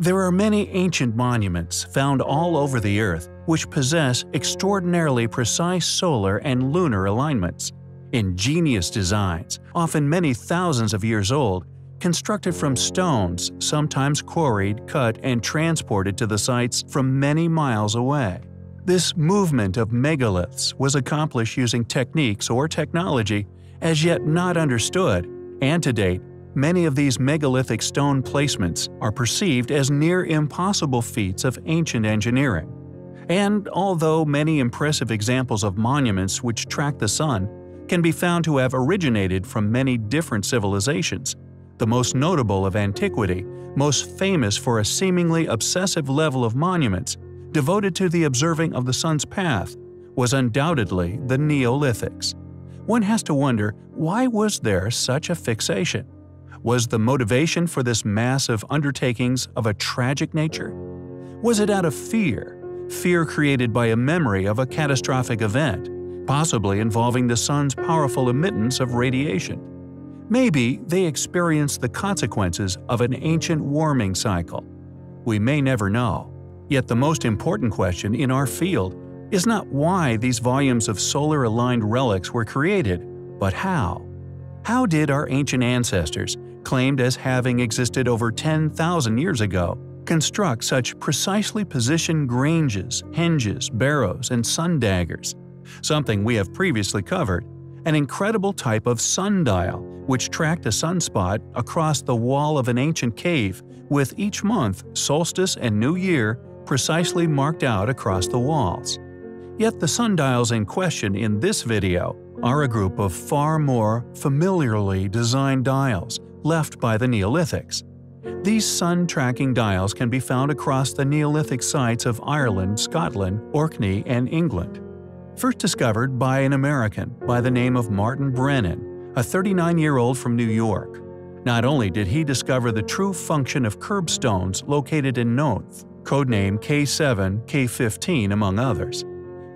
There are many ancient monuments found all over the Earth which possess extraordinarily precise solar and lunar alignments. Ingenious designs, often many thousands of years old, constructed from stones, sometimes quarried, cut, and transported to the sites from many miles away. This movement of megaliths was accomplished using techniques or technology as yet not understood, and to date, many of these megalithic stone placements are perceived as near impossible feats of ancient engineering. And although many impressive examples of monuments which track the sun can be found to have originated from many different civilizations, the most notable of antiquity, most famous for a seemingly obsessive level of monuments devoted to the observing of the sun's path, was undoubtedly the Neolithics. One has to wonder why was there such a fixation? Was the motivation for this massive undertakings of a tragic nature? Was it out of fear, fear created by a memory of a catastrophic event, possibly involving the sun's powerful emittance of radiation? Maybe they experienced the consequences of an ancient warming cycle. We may never know. Yet the most important question in our field is not why these volumes of solar-aligned relics were created, but how. How did our ancient ancestors, claimed as having existed over 10,000 years ago, construct such precisely positioned granges, henges, barrows, and sun daggers? Something we have previously covered, an incredible type of sundial which tracked a sunspot across the wall of an ancient cave with each month, solstice and new year precisely marked out across the walls. Yet the sundials in question in this video are a group of far more familiarly designed dials left by the Neolithics. These sun-tracking dials can be found across the Neolithic sites of Ireland, Scotland, Orkney, and England first discovered by an American by the name of Martin Brennan, a 39-year-old from New York. Not only did he discover the true function of curbstones located in Knowth, codename K7, K15 among others,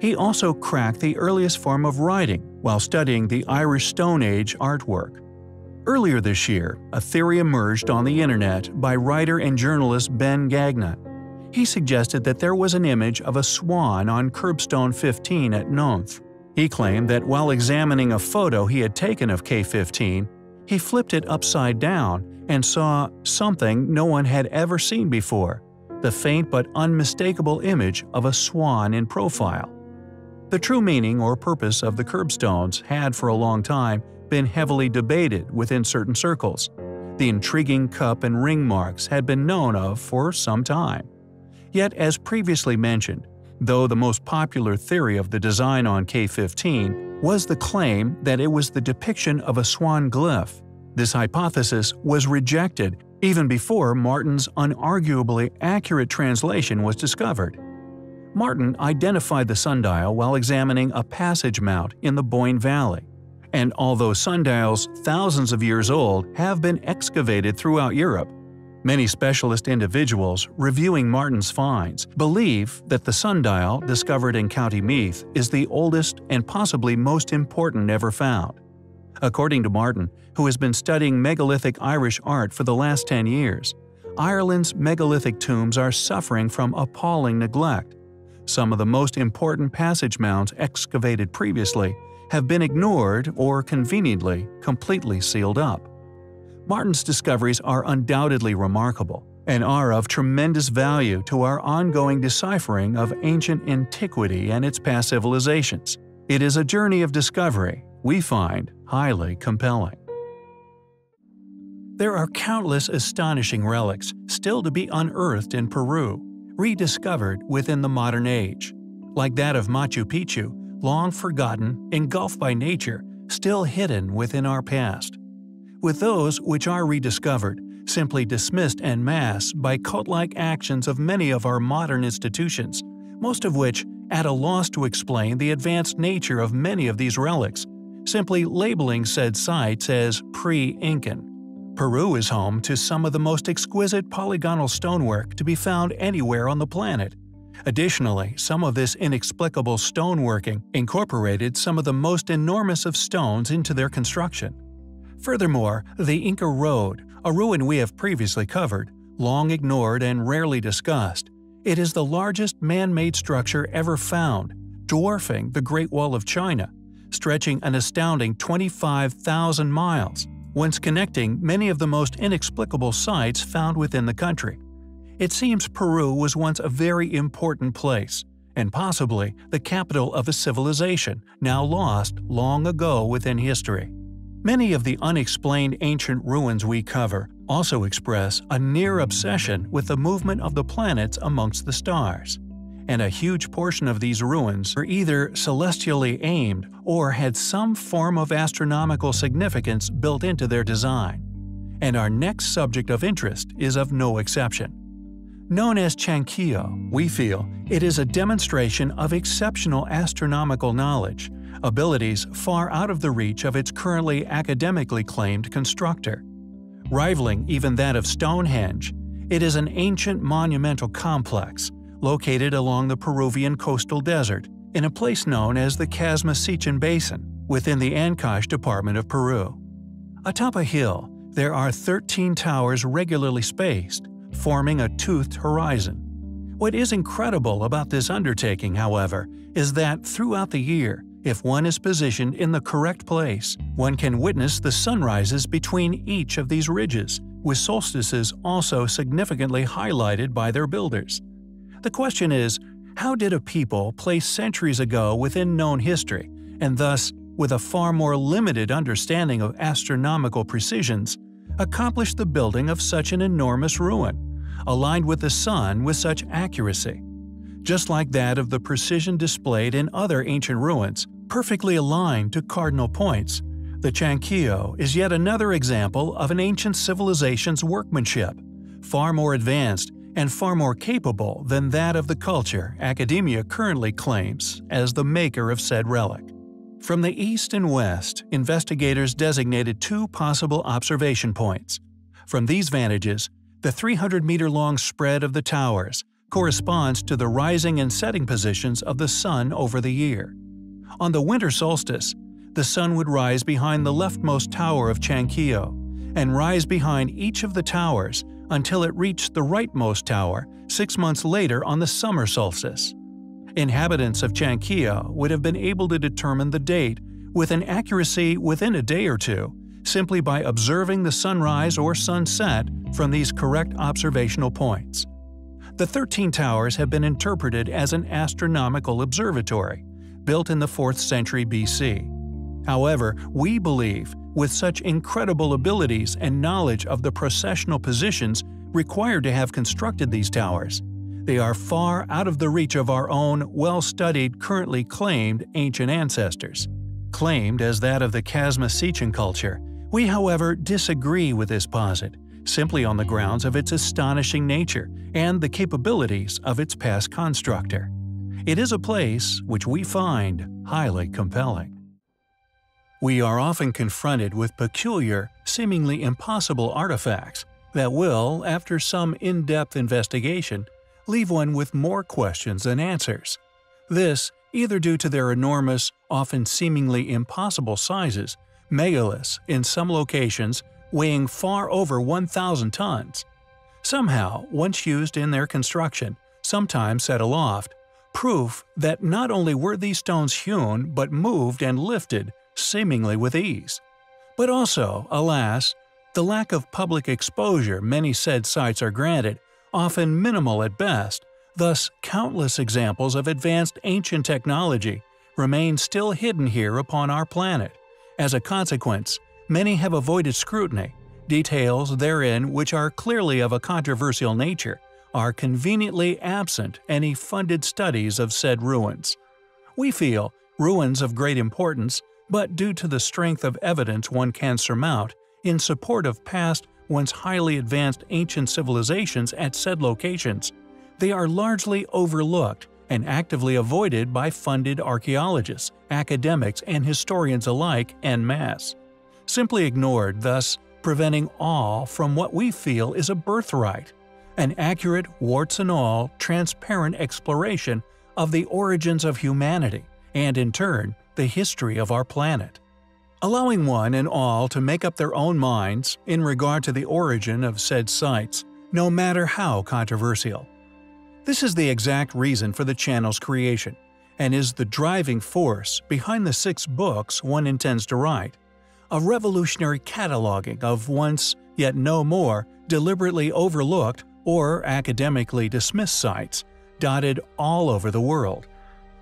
he also cracked the earliest form of writing while studying the Irish Stone Age artwork. Earlier this year, a theory emerged on the internet by writer and journalist Ben Gagnon he suggested that there was an image of a swan on curbstone 15 at Knowth. He claimed that while examining a photo he had taken of K15, he flipped it upside down and saw something no one had ever seen before the faint but unmistakable image of a swan in profile. The true meaning or purpose of the curbstones had for a long time been heavily debated within certain circles. The intriguing cup and ring marks had been known of for some time. Yet, as previously mentioned, though the most popular theory of the design on K15 was the claim that it was the depiction of a swan glyph, this hypothesis was rejected even before Martin's unarguably accurate translation was discovered. Martin identified the sundial while examining a passage mount in the Boyne Valley. And although sundials thousands of years old have been excavated throughout Europe, Many specialist individuals reviewing Martin's finds believe that the sundial discovered in County Meath is the oldest and possibly most important ever found. According to Martin, who has been studying megalithic Irish art for the last 10 years, Ireland's megalithic tombs are suffering from appalling neglect. Some of the most important passage mounds excavated previously have been ignored or conveniently completely sealed up. Martin's discoveries are undoubtedly remarkable and are of tremendous value to our ongoing deciphering of ancient antiquity and its past civilizations. It is a journey of discovery we find highly compelling. There are countless astonishing relics still to be unearthed in Peru, rediscovered within the modern age. Like that of Machu Picchu, long forgotten, engulfed by nature, still hidden within our past with those which are rediscovered, simply dismissed en masse by cult-like actions of many of our modern institutions, most of which at a loss to explain the advanced nature of many of these relics, simply labeling said sites as pre-Incan. Peru is home to some of the most exquisite polygonal stonework to be found anywhere on the planet. Additionally, some of this inexplicable stoneworking incorporated some of the most enormous of stones into their construction. Furthermore, the Inca Road, a ruin we have previously covered, long ignored and rarely discussed, it is the largest man-made structure ever found, dwarfing the Great Wall of China, stretching an astounding 25,000 miles, once connecting many of the most inexplicable sites found within the country. It seems Peru was once a very important place, and possibly the capital of a civilization now lost long ago within history. Many of the unexplained ancient ruins we cover also express a near obsession with the movement of the planets amongst the stars. And a huge portion of these ruins are either celestially aimed or had some form of astronomical significance built into their design. And our next subject of interest is of no exception. Known as Chankillo, we feel it is a demonstration of exceptional astronomical knowledge, abilities far out of the reach of its currently academically claimed constructor. Rivaling even that of Stonehenge, it is an ancient monumental complex located along the Peruvian coastal desert in a place known as the Casma-Sechin Basin within the Ancash department of Peru. Atop a hill, there are 13 towers regularly spaced, forming a toothed horizon. What is incredible about this undertaking, however, is that throughout the year, if one is positioned in the correct place, one can witness the sunrises between each of these ridges, with solstices also significantly highlighted by their builders. The question is, how did a people placed centuries ago within known history, and thus with a far more limited understanding of astronomical precisions, accomplish the building of such an enormous ruin, aligned with the sun with such accuracy? Just like that of the precision displayed in other ancient ruins, perfectly aligned to cardinal points, the Chankillo is yet another example of an ancient civilization's workmanship, far more advanced and far more capable than that of the culture academia currently claims as the maker of said relic. From the east and west, investigators designated two possible observation points. From these vantages, the 300-meter-long spread of the towers corresponds to the rising and setting positions of the sun over the year. On the winter solstice, the sun would rise behind the leftmost tower of Chankillo, and rise behind each of the towers until it reached the rightmost tower six months later on the summer solstice. Inhabitants of Chankillo would have been able to determine the date with an accuracy within a day or two simply by observing the sunrise or sunset from these correct observational points. The 13 towers have been interpreted as an astronomical observatory, built in the 4th century BC. However, we believe, with such incredible abilities and knowledge of the precessional positions required to have constructed these towers, they are far out of the reach of our own well-studied currently claimed ancient ancestors. Claimed as that of the Casma-Sechin culture, we however disagree with this posit, simply on the grounds of its astonishing nature and the capabilities of its past constructor. It is a place which we find highly compelling. We are often confronted with peculiar, seemingly impossible artifacts that will, after some in-depth investigation, leave one with more questions than answers. This, either due to their enormous, often seemingly impossible sizes, megaliths in some locations weighing far over 1,000 tons. Somehow, once used in their construction, sometimes set aloft, proof that not only were these stones hewn but moved and lifted seemingly with ease. But also, alas, the lack of public exposure many said sites are granted often minimal at best, thus countless examples of advanced ancient technology remain still hidden here upon our planet. As a consequence, many have avoided scrutiny. Details therein which are clearly of a controversial nature are conveniently absent any funded studies of said ruins. We feel ruins of great importance, but due to the strength of evidence one can surmount in support of past once highly advanced ancient civilizations at said locations, they are largely overlooked and actively avoided by funded archaeologists, academics, and historians alike en masse. Simply ignored, thus preventing awe from what we feel is a birthright an accurate, warts and all, transparent exploration of the origins of humanity and, in turn, the history of our planet allowing one and all to make up their own minds in regard to the origin of said sites, no matter how controversial. This is the exact reason for the channel's creation, and is the driving force behind the six books one intends to write a revolutionary cataloging of once, yet no more, deliberately overlooked or academically dismissed sites, dotted all over the world.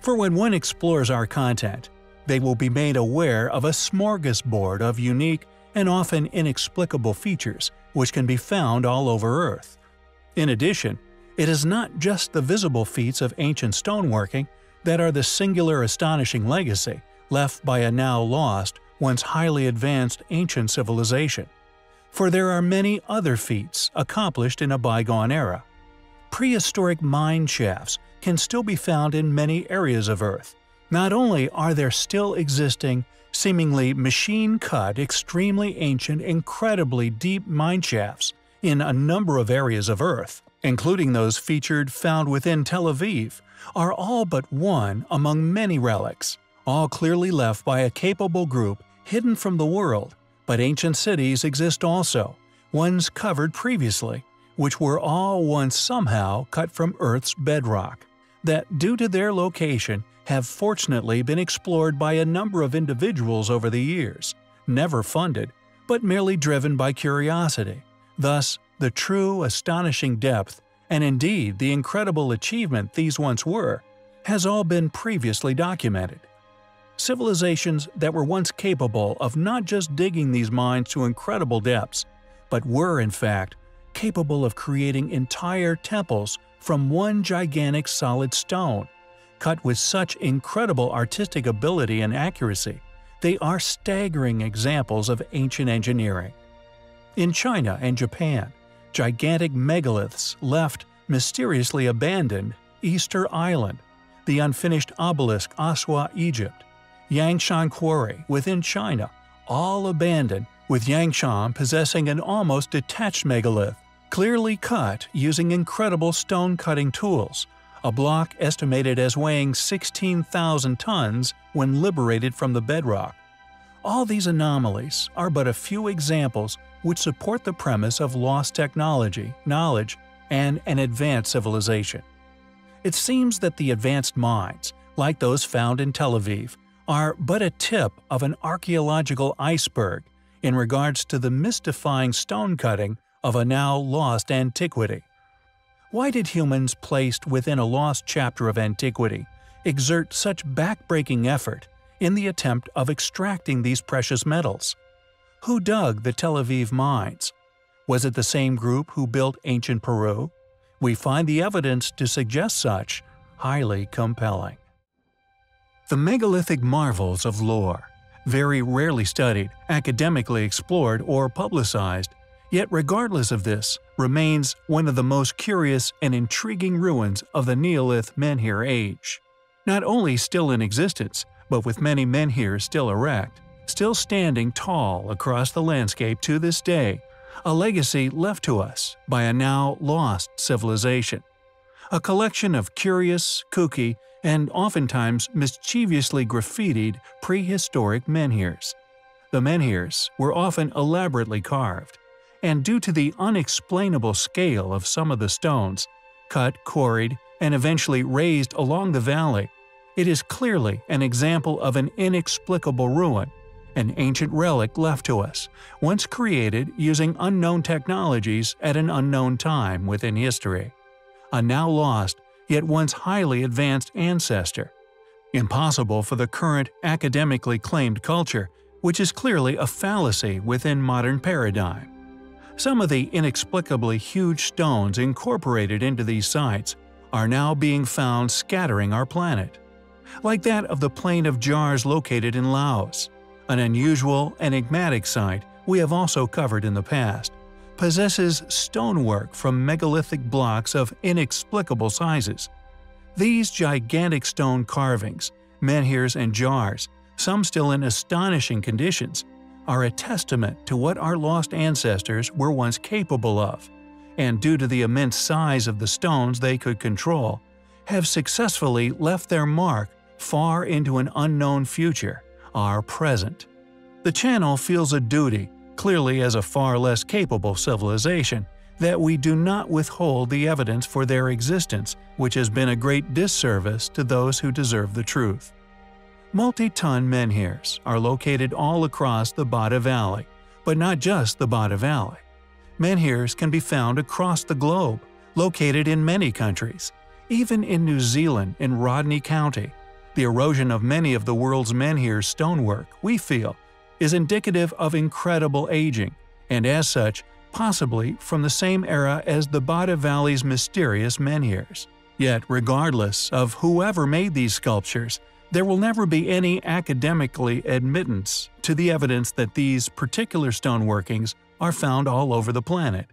For when one explores our content, they will be made aware of a smorgasbord of unique and often inexplicable features which can be found all over Earth. In addition, it is not just the visible feats of ancient stoneworking that are the singular astonishing legacy left by a now lost, once highly advanced ancient civilization. For there are many other feats accomplished in a bygone era. Prehistoric mine shafts can still be found in many areas of Earth. Not only are there still existing, seemingly machine-cut, extremely ancient, incredibly deep mine shafts in a number of areas of Earth, including those featured found within Tel Aviv, are all but one among many relics, all clearly left by a capable group hidden from the world. But ancient cities exist also, ones covered previously, which were all once somehow cut from Earth's bedrock, that due to their location have fortunately been explored by a number of individuals over the years, never funded, but merely driven by curiosity. Thus, the true, astonishing depth, and indeed the incredible achievement these once were, has all been previously documented. Civilizations that were once capable of not just digging these mines to incredible depths, but were, in fact, capable of creating entire temples from one gigantic solid stone, cut with such incredible artistic ability and accuracy, they are staggering examples of ancient engineering. In China and Japan, gigantic megaliths left mysteriously abandoned Easter Island, the unfinished obelisk Aswan, Egypt, Yangshan Quarry within China, all abandoned, with Yangshan possessing an almost detached megalith, clearly cut using incredible stone-cutting tools, a block estimated as weighing 16,000 tons when liberated from the bedrock. All these anomalies are but a few examples which support the premise of lost technology, knowledge, and an advanced civilization. It seems that the advanced mines, like those found in Tel Aviv, are but a tip of an archaeological iceberg in regards to the mystifying stone cutting of a now lost antiquity. Why did humans placed within a lost chapter of antiquity exert such backbreaking effort in the attempt of extracting these precious metals? Who dug the Tel Aviv mines? Was it the same group who built ancient Peru? We find the evidence to suggest such highly compelling. The megalithic marvels of lore, very rarely studied, academically explored, or publicized, yet regardless of this, remains one of the most curious and intriguing ruins of the Neolith menhir age. Not only still in existence, but with many menhirs still erect, still standing tall across the landscape to this day, a legacy left to us by a now lost civilization. A collection of curious, kooky, and oftentimes mischievously graffitied prehistoric menhirs. The menhirs were often elaborately carved, and due to the unexplainable scale of some of the stones, cut, quarried, and eventually raised along the valley, it is clearly an example of an inexplicable ruin, an ancient relic left to us, once created using unknown technologies at an unknown time within history. A now lost yet once highly advanced ancestor. Impossible for the current academically claimed culture, which is clearly a fallacy within modern paradigm. Some of the inexplicably huge stones incorporated into these sites are now being found scattering our planet. Like that of the Plain of Jars located in Laos, an unusual, enigmatic site we have also covered in the past possesses stonework from megalithic blocks of inexplicable sizes. These gigantic stone carvings, menhirs and jars, some still in astonishing conditions, are a testament to what our lost ancestors were once capable of, and due to the immense size of the stones they could control, have successfully left their mark far into an unknown future, our present. The channel feels a duty clearly as a far less capable civilization, that we do not withhold the evidence for their existence, which has been a great disservice to those who deserve the truth. Multi-ton menhirs are located all across the Bada Valley, but not just the Bada Valley. Menhirs can be found across the globe, located in many countries, even in New Zealand in Rodney County. The erosion of many of the world's menhir stonework, we feel, is indicative of incredible aging, and as such, possibly from the same era as the Bada Valley's mysterious menhirs. Yet regardless of whoever made these sculptures, there will never be any academically admittance to the evidence that these particular stoneworkings are found all over the planet.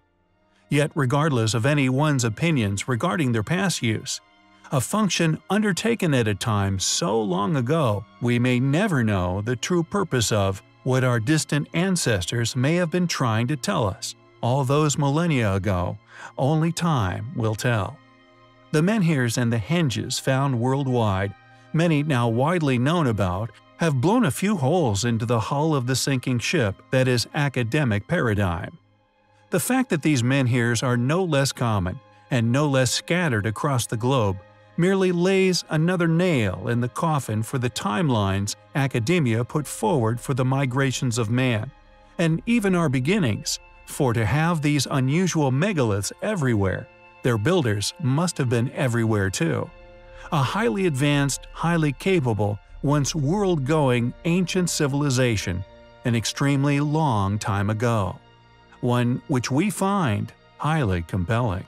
Yet regardless of anyone's opinions regarding their past use, a function undertaken at a time so long ago, we may never know the true purpose of what our distant ancestors may have been trying to tell us all those millennia ago, only time will tell. The menhirs and the henges found worldwide many now widely known about, have blown a few holes into the hull of the sinking ship that is academic paradigm. The fact that these menhirs are no less common and no less scattered across the globe merely lays another nail in the coffin for the timelines academia put forward for the migrations of man, and even our beginnings, for to have these unusual megaliths everywhere, their builders must have been everywhere too a highly advanced, highly capable, once world-going ancient civilization an extremely long time ago. One which we find highly compelling.